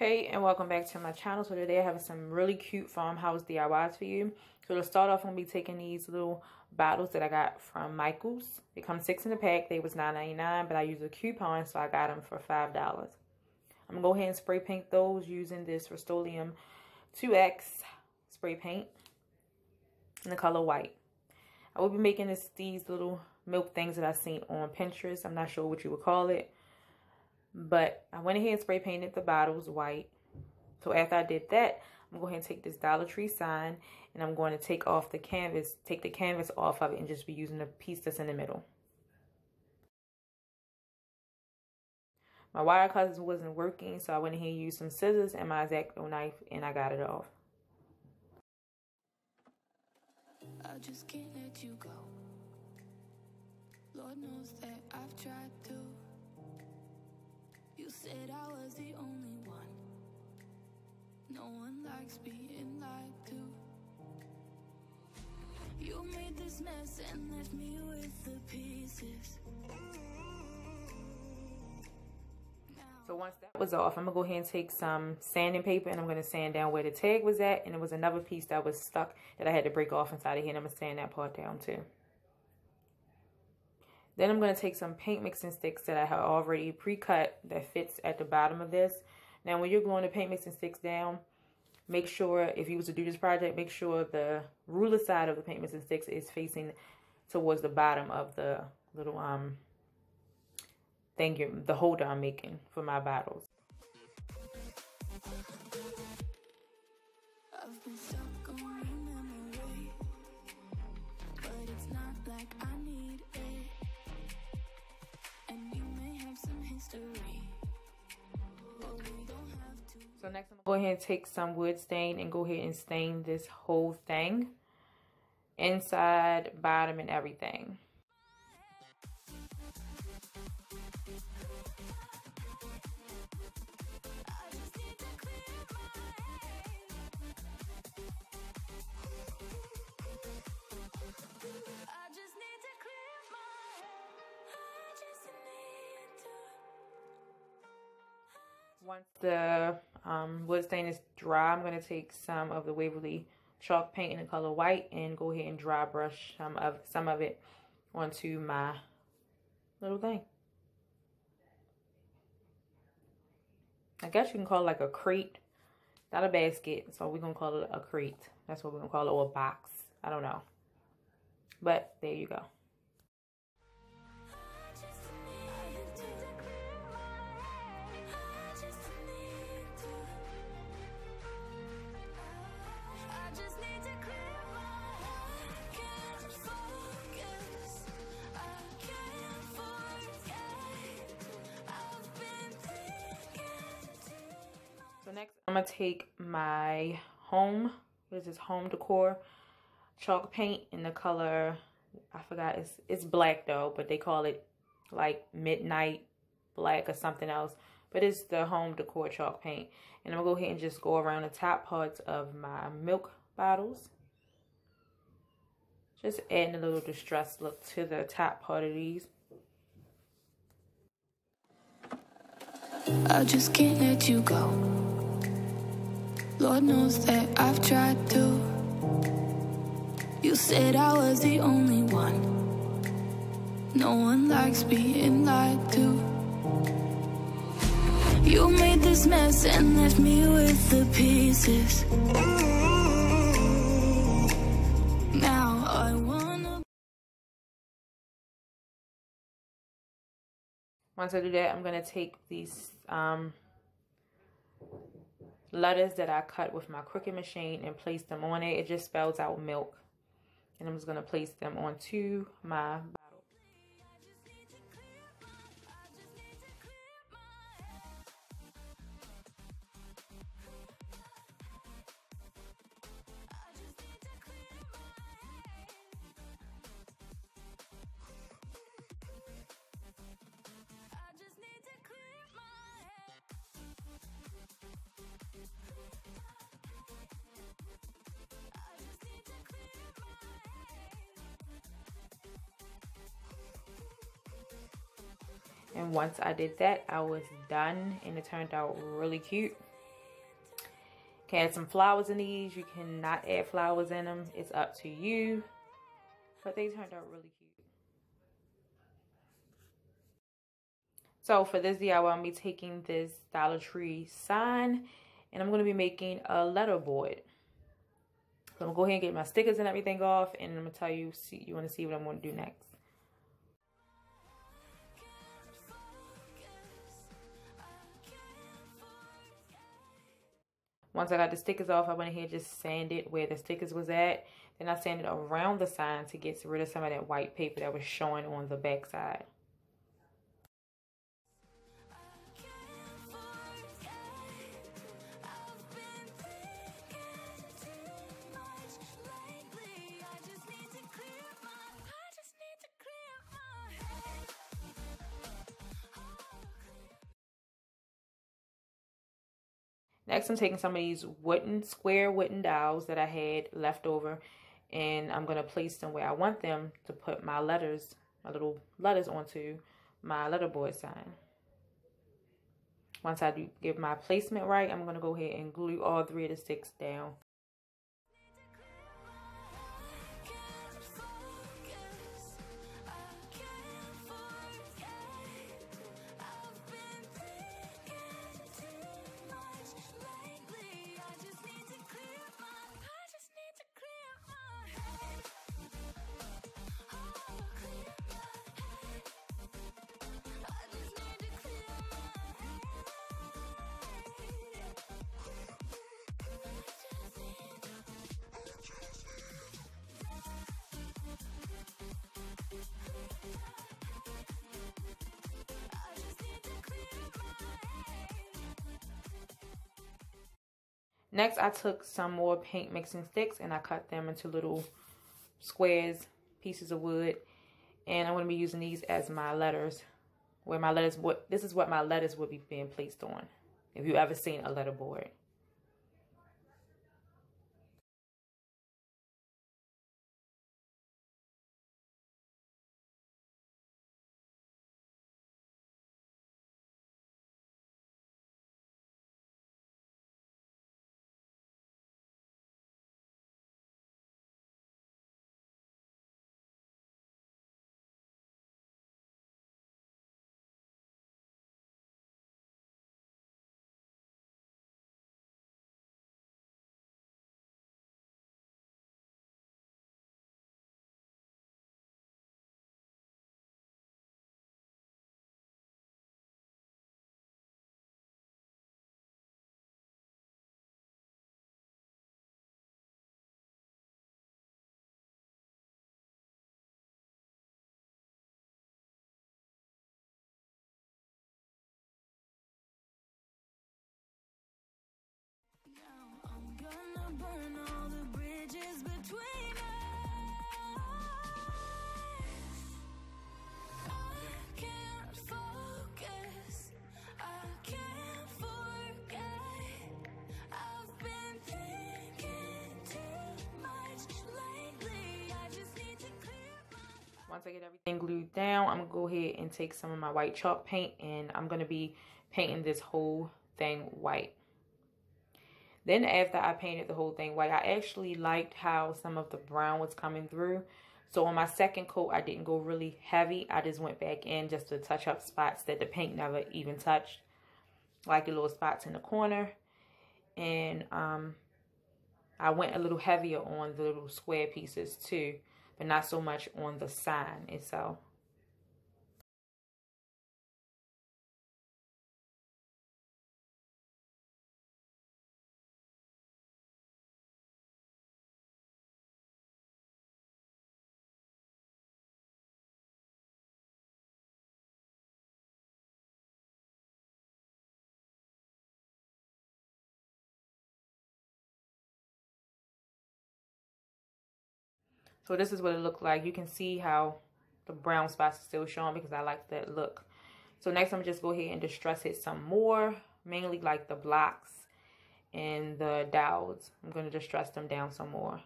Hey and welcome back to my channel. So today I have some really cute farmhouse DIYs for you. So to start off, I'm going to be taking these little bottles that I got from Michaels. They come six in a pack. They was $9.99, but I used a coupon, so I got them for $5. I'm going to go ahead and spray paint those using this Rust-Oleum 2X spray paint in the color white. I will be making this these little milk things that I seen on Pinterest. I'm not sure what you would call it. But I went ahead and spray painted the bottles white. So after I did that, I'm going to take this Dollar Tree sign and I'm going to take off the canvas, take the canvas off of it and just be using the piece that's in the middle. My wire cutters wasn't working, so I went ahead and used some scissors and my X-Acto knife and I got it off. I just can't let you go. Lord knows that I've tried to. Said I was the only one. No one likes being lied to. You made this mess and left me with the pieces. So once that was off, I'm gonna go ahead and take some sanding paper and I'm gonna sand down where the tag was at. And it was another piece that was stuck that I had to break off inside of here and I'm gonna sand that part down too. Then I'm going to take some paint mixing sticks that I have already pre-cut that fits at the bottom of this. Now when you're gluing the paint mixing sticks down, make sure, if you was to do this project, make sure the ruler side of the paint mixing sticks is facing towards the bottom of the little um thing, the holder I'm making for my bottles. So next I'm going to go ahead and take some wood stain and go ahead and stain this whole thing. Inside, bottom, and everything. Once the um, wood stain is dry, I'm going to take some of the Waverly chalk paint in the color white and go ahead and dry brush some of some of it onto my little thing. I guess you can call it like a crate, not a basket. So we're going to call it a crate. That's what we're going to call it, or a box. I don't know. But there you go. Going to take my home, what is this, home decor chalk paint in the color, I forgot, it's, it's black though, but they call it like midnight black or something else. But it's the home decor chalk paint. And I'm going to go ahead and just go around the top parts of my milk bottles. Just adding a little distressed look to the top part of these. I just can't let you go. Lord knows that I've tried to. You said I was the only one. No one likes being lied to. You made this mess and left me with the pieces. Now I wanna. Once I do that, I'm gonna take these um, letters that I cut with my Cricut machine and place them on it. It just spells out milk. And I'm just going to place them onto my and once I did that I was done and it turned out really cute can add some flowers in these. You cannot add flowers in them. It's up to you. But they turned out really cute. So for this DIY, I'm be taking this Dollar Tree sign and I'm going to be making a letter board. So I'm going to go ahead and get my stickers and everything off and I'm going to tell you, see, you want to see what I'm going to do next. Once I got the stickers off, I went ahead and just sanded where the stickers was at. Then I sanded around the sign to get rid of some of that white paper that was showing on the back Next, I'm taking some of these wooden, square wooden dowels that I had left over and I'm going to place them where I want them to put my letters, my little letters onto my letterboard sign. Once I do give my placement right, I'm going to go ahead and glue all three of the sticks down. Next, I took some more paint mixing sticks and I cut them into little squares, pieces of wood. And I'm going to be using these as my letters. Where my letters, what this is what my letters would be being placed on. If you ever seen a letter board. Once I get everything glued down, I'm to go ahead and take some of my white chalk paint and I'm to be painting this whole thing white. Then after I painted the whole thing white, I actually liked how some of the brown was coming through. So on my second coat, I didn't go really heavy. I just went back in just to touch up spots that the paint never even touched. Like the little spots in the corner. And um, I went a little heavier on the little square pieces too but not so much on the sign itself. So this is what it looked like. You can see how the brown spots are still showing because I like that look. So next I'm just go ahead and distress it some more, mainly like the blocks and the dowels. I'm going to distress them down some more.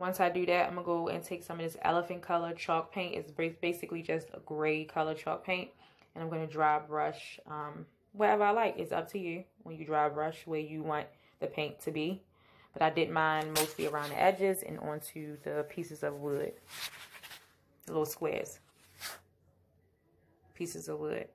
Once I do that, I'm going to go and take some of this elephant color chalk paint. It's basically just a gray color chalk paint. And I'm going to dry brush um, wherever I like. It's up to you when you dry brush where you want the paint to be. But I did mine mostly around the edges and onto the pieces of wood. The little squares. Pieces of wood.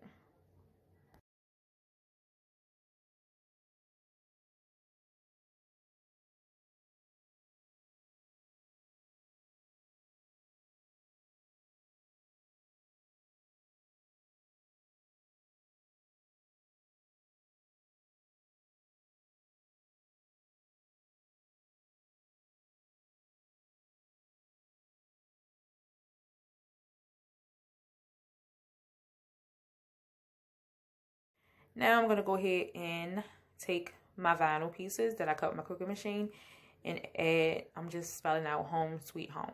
Now I'm going to go ahead and take my vinyl pieces that I cut with my Cricut machine and add, I'm just spelling out home sweet home.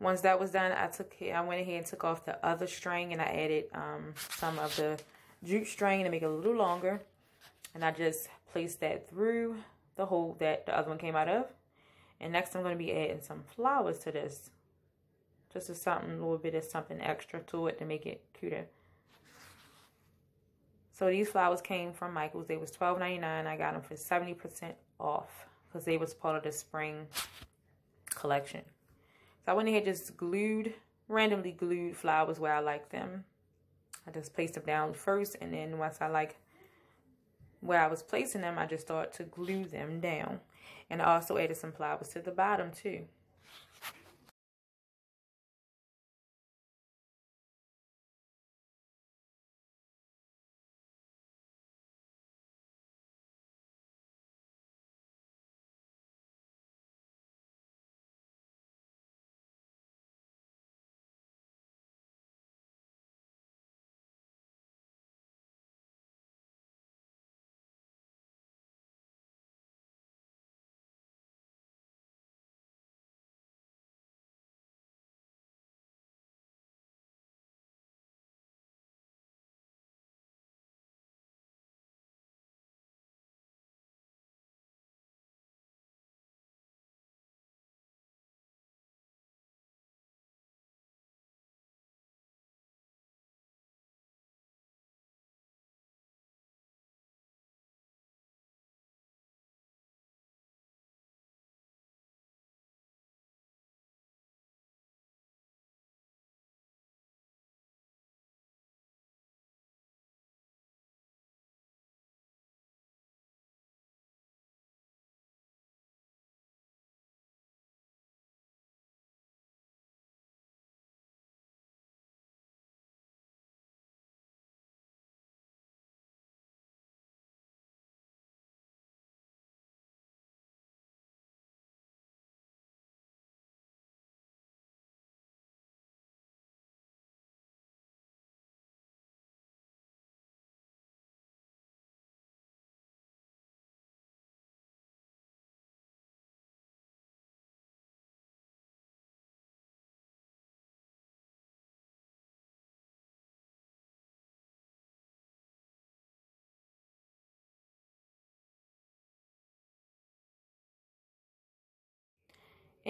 Once that was done, I took I went ahead and took off the other string and I added um, some of the jute string to make it a little longer. And I just placed that through the hole that the other one came out of. And next I'm going to be adding some flowers to this. Just as something, a little bit of something extra to it to make it cuter. So these flowers came from Michaels. They was $12.99. I got them for 70% off because they was part of the spring collection. So I went ahead and just glued, randomly glued flowers where I like them. I just placed them down first and then once I like where I was placing them, I just started to glue them down. And I also added some flowers to the bottom too.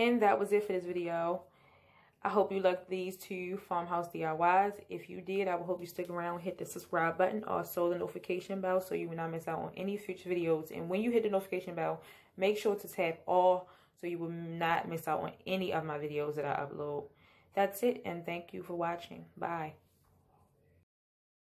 And that was it for this video. I hope you liked these two farmhouse DIYs. If you did, I would hope you stick around hit the subscribe button. Also, the notification bell so you will not miss out on any future videos. And when you hit the notification bell, make sure to tap all so you will not miss out on any of my videos that I upload. that's it. And thank you for watching. Bye.